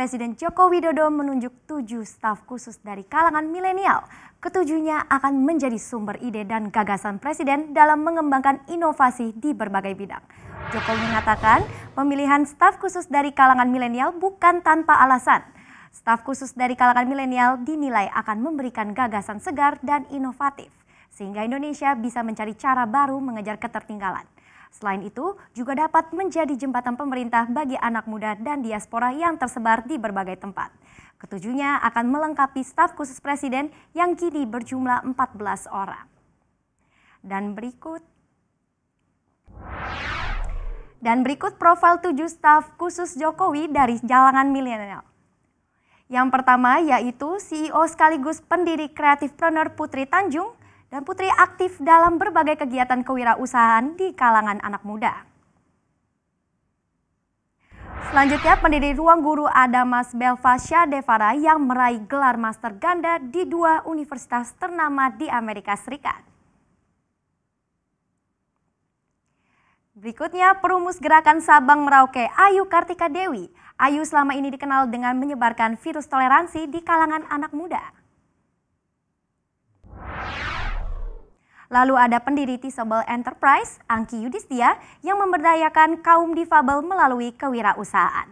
Presiden Joko Widodo menunjuk tujuh staf khusus dari kalangan milenial. Ketujuhnya akan menjadi sumber ide dan gagasan Presiden dalam mengembangkan inovasi di berbagai bidang. Jokowi mengatakan pemilihan staf khusus dari kalangan milenial bukan tanpa alasan. Staf khusus dari kalangan milenial dinilai akan memberikan gagasan segar dan inovatif, sehingga Indonesia bisa mencari cara baru mengejar ketertinggalan. Selain itu, juga dapat menjadi jembatan pemerintah bagi anak muda dan diaspora yang tersebar di berbagai tempat. Ketujuhnya akan melengkapi staf khusus presiden yang kini berjumlah 14 orang. Dan berikut dan berikut profil tujuh staf khusus Jokowi dari jalangan milenial. Yang pertama yaitu CEO sekaligus pendiri Kreatifpreneur Putri Tanjung dan Putri aktif dalam berbagai kegiatan kewirausahaan di kalangan anak muda. Selanjutnya, pendiri Ruang Guru Adamas Belva Devara yang meraih gelar master ganda di dua universitas ternama di Amerika Serikat. Berikutnya, perumus gerakan Sabang Merauke Ayu Kartika Dewi. Ayu selama ini dikenal dengan menyebarkan virus toleransi di kalangan anak muda. Lalu ada pendiri Teachable Enterprise, Angki Yudhistia, yang memberdayakan kaum difabel melalui kewirausahaan.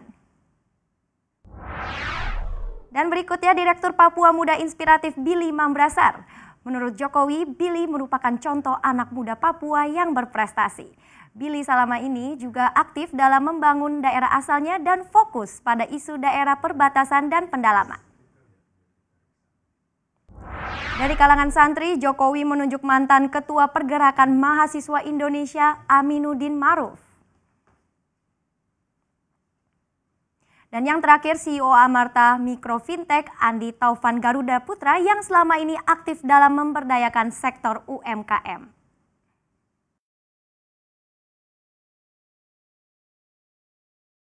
Dan berikutnya Direktur Papua Muda Inspiratif Billy Mambrasar. Menurut Jokowi, Billy merupakan contoh anak muda Papua yang berprestasi. Billy selama ini juga aktif dalam membangun daerah asalnya dan fokus pada isu daerah perbatasan dan pendalaman. Dari kalangan santri, Jokowi menunjuk mantan Ketua Pergerakan Mahasiswa Indonesia Aminuddin Maruf. Dan yang terakhir CEO Amarta Mikro Fintech Andi Taufan Garuda Putra yang selama ini aktif dalam memberdayakan sektor UMKM.